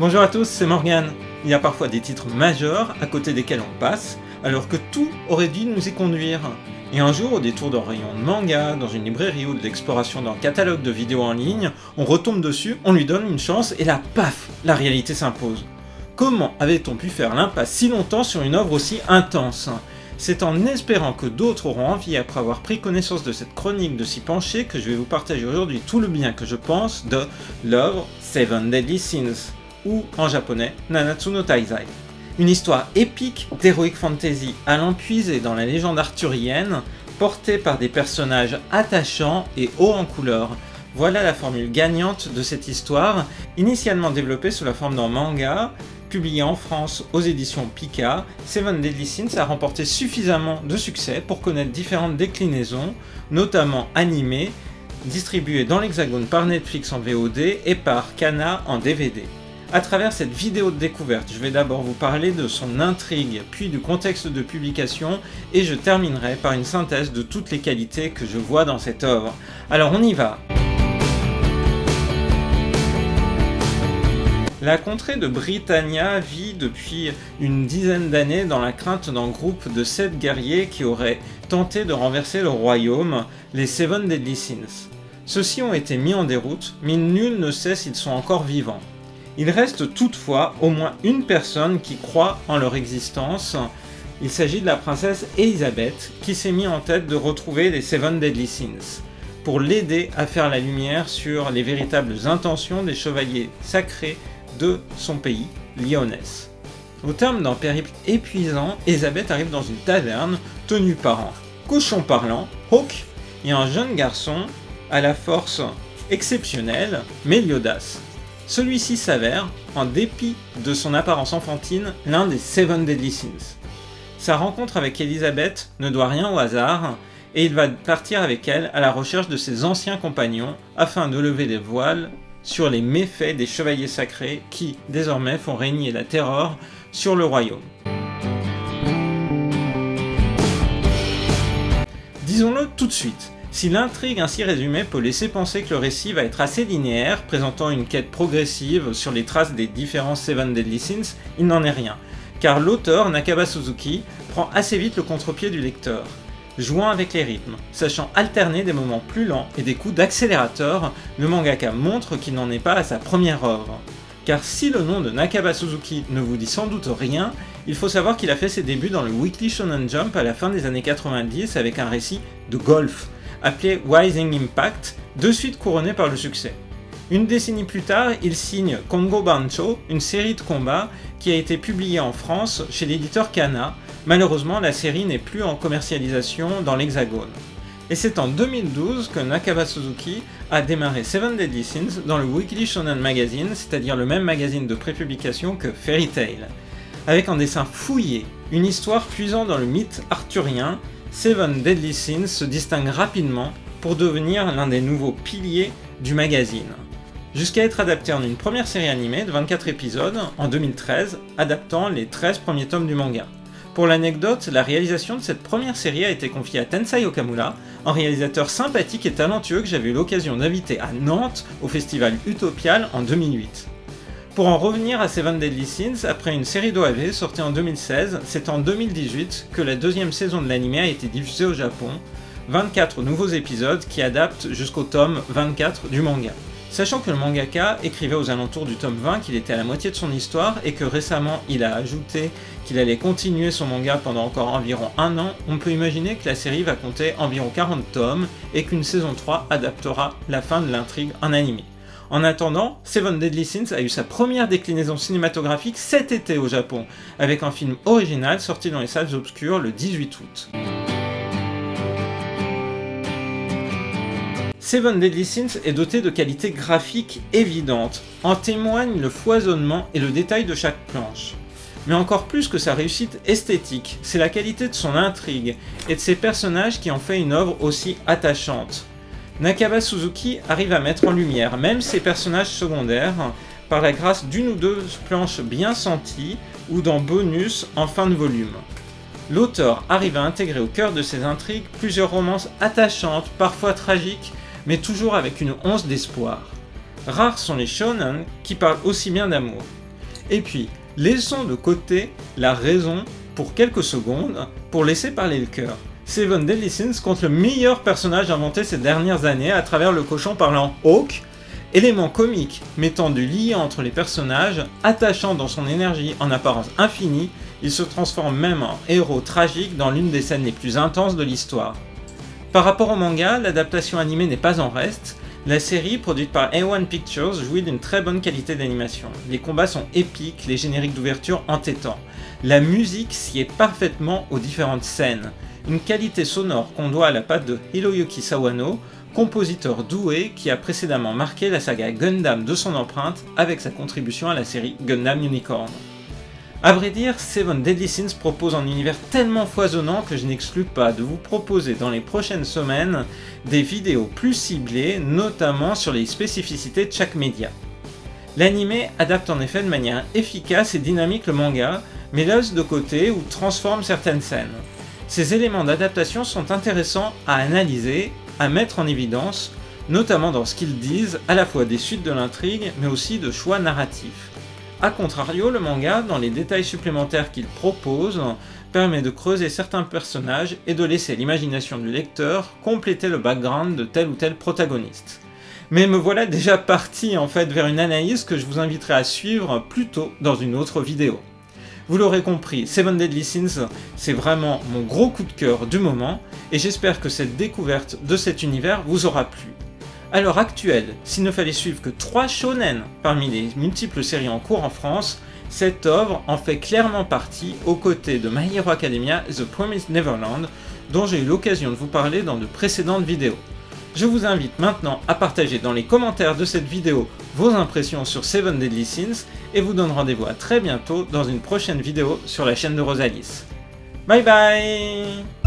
Bonjour à tous, c'est Morgan. Il y a parfois des titres majeurs à côté desquels on passe, alors que tout aurait dû nous y conduire. Et un jour, au détour d'un rayon de manga, dans une librairie ou de l'exploration d'un catalogue de vidéos en ligne, on retombe dessus, on lui donne une chance et là, paf, la réalité s'impose. Comment avait-on pu faire l'impasse si longtemps sur une œuvre aussi intense? C'est en espérant que d'autres auront envie, après avoir pris connaissance de cette chronique, de s'y pencher, que je vais vous partager aujourd'hui tout le bien que je pense de l'œuvre Seven Deadly Sins, ou en japonais Nanatsu no Taizai. Une histoire épique d'heroic fantasy allant puiser dans la légende arthurienne, portée par des personnages attachants et hauts en couleur. Voilà la formule gagnante de cette histoire, initialement développée sous la forme d'un manga, Publié en France aux éditions Pika, Seven Deadly Sins a remporté suffisamment de succès pour connaître différentes déclinaisons, notamment animées, distribuées dans l'Hexagone par Netflix en VOD et par Kana en DVD. À travers cette vidéo de découverte, je vais d'abord vous parler de son intrigue, puis du contexte de publication, et je terminerai par une synthèse de toutes les qualités que je vois dans cette œuvre. Alors on y va La contrée de Britannia vit depuis une dizaine d'années dans la crainte d'un groupe de sept guerriers qui auraient tenté de renverser le royaume, les Seven Deadly Sins. Ceux-ci ont été mis en déroute, mais nul ne sait s'ils sont encore vivants. Il reste toutefois au moins une personne qui croit en leur existence. Il s'agit de la princesse Elizabeth qui s'est mis en tête de retrouver les Seven Deadly Sins pour l'aider à faire la lumière sur les véritables intentions des chevaliers sacrés de son pays, Lyonesse. Au terme d'un périple épuisant, Elisabeth arrive dans une taverne tenue par un cochon parlant, Hawk, et un jeune garçon à la force exceptionnelle, Meliodas. Celui-ci s'avère, en dépit de son apparence enfantine, l'un des Seven Deadly Sins. Sa rencontre avec Elisabeth ne doit rien au hasard, et il va partir avec elle à la recherche de ses anciens compagnons afin de lever les voiles sur les méfaits des chevaliers sacrés qui, désormais, font régner la terreur sur le royaume. Disons-le tout de suite, si l'intrigue ainsi résumée peut laisser penser que le récit va être assez linéaire, présentant une quête progressive sur les traces des différents Seven Deadly Sins, il n'en est rien, car l'auteur, Nakaba Suzuki, prend assez vite le contre-pied du lecteur jouant avec les rythmes, sachant alterner des moments plus lents et des coups d'accélérateur, le mangaka montre qu'il n'en est pas à sa première œuvre. Car si le nom de Nakaba Suzuki ne vous dit sans doute rien, il faut savoir qu'il a fait ses débuts dans le Weekly Shonen Jump à la fin des années 90 avec un récit de golf, appelé Rising Impact, de suite couronné par le succès. Une décennie plus tard, il signe Kongo Bancho, une série de combats qui a été publiée en France chez l'éditeur Kana, Malheureusement, la série n'est plus en commercialisation dans l'Hexagone. Et c'est en 2012 que Nakaba Suzuki a démarré Seven Deadly Sins dans le Weekly Shonen Magazine, c'est-à-dire le même magazine de prépublication que Fairy Tail. Avec un dessin fouillé, une histoire puisant dans le mythe arthurien, Seven Deadly Sins se distingue rapidement pour devenir l'un des nouveaux piliers du magazine. Jusqu'à être adapté en une première série animée de 24 épisodes en 2013, adaptant les 13 premiers tomes du manga. Pour l'anecdote, la réalisation de cette première série a été confiée à Tensai Okamura, un réalisateur sympathique et talentueux que j'avais eu l'occasion d'inviter à Nantes au festival Utopial en 2008. Pour en revenir à Seven Deadly Sins, après une série d'OAV sortie en 2016, c'est en 2018 que la deuxième saison de l'anime a été diffusée au Japon, 24 nouveaux épisodes qui adaptent jusqu'au tome 24 du manga. Sachant que le mangaka écrivait aux alentours du tome 20 qu'il était à la moitié de son histoire et que récemment il a ajouté qu'il allait continuer son manga pendant encore environ un an, on peut imaginer que la série va compter environ 40 tomes et qu'une saison 3 adaptera la fin de l'intrigue en animé. En attendant, Seven Deadly Sins a eu sa première déclinaison cinématographique cet été au Japon, avec un film original sorti dans les salles obscures le 18 août. Seven Deadly Sins est doté de qualités graphiques évidentes, en témoignent le foisonnement et le détail de chaque planche. Mais encore plus que sa réussite esthétique, c'est la qualité de son intrigue et de ses personnages qui en fait une œuvre aussi attachante. Nakaba Suzuki arrive à mettre en lumière même ses personnages secondaires par la grâce d'une ou deux planches bien senties ou dans bonus en fin de volume. L'auteur arrive à intégrer au cœur de ses intrigues plusieurs romances attachantes, parfois tragiques, mais toujours avec une once d'espoir. Rares sont les shonen qui parlent aussi bien d'amour. Et puis, laissons de côté la raison pour quelques secondes pour laisser parler le cœur. Seven Deadly Sins compte le meilleur personnage inventé ces dernières années à travers le cochon parlant Hawk, élément comique mettant du lien entre les personnages, attachant dans son énergie en apparence infinie, il se transforme même en héros tragique dans l'une des scènes les plus intenses de l'histoire. Par rapport au manga, l'adaptation animée n'est pas en reste, la série, produite par A1 Pictures, jouit d'une très bonne qualité d'animation. Les combats sont épiques, les génériques d'ouverture entêtants. La musique s'y est parfaitement aux différentes scènes. Une qualité sonore qu'on doit à la patte de Hiroyuki Sawano, compositeur doué qui a précédemment marqué la saga Gundam de son empreinte avec sa contribution à la série Gundam Unicorn. A vrai dire, Seven Deadly Sins propose un univers tellement foisonnant que je n'exclus pas de vous proposer dans les prochaines semaines des vidéos plus ciblées, notamment sur les spécificités de chaque média. L'anime adapte en effet de manière efficace et dynamique le manga, mais laisse de côté ou transforme certaines scènes. Ces éléments d'adaptation sont intéressants à analyser, à mettre en évidence, notamment dans ce qu'ils disent à la fois des suites de l'intrigue, mais aussi de choix narratifs. A contrario, le manga, dans les détails supplémentaires qu'il propose, permet de creuser certains personnages et de laisser l'imagination du lecteur compléter le background de tel ou tel protagoniste. Mais me voilà déjà parti en fait vers une analyse que je vous inviterai à suivre plus tôt dans une autre vidéo. Vous l'aurez compris, Seven Deadly Sins, c'est vraiment mon gros coup de cœur du moment, et j'espère que cette découverte de cet univers vous aura plu. À l'heure actuelle, s'il ne fallait suivre que 3 shonen parmi les multiples séries en cours en France, cette œuvre en fait clairement partie aux côtés de My Hero Academia The Promised Neverland, dont j'ai eu l'occasion de vous parler dans de précédentes vidéos. Je vous invite maintenant à partager dans les commentaires de cette vidéo vos impressions sur Seven Deadly Sins et vous donne rendez-vous à très bientôt dans une prochaine vidéo sur la chaîne de Rosalis. Bye bye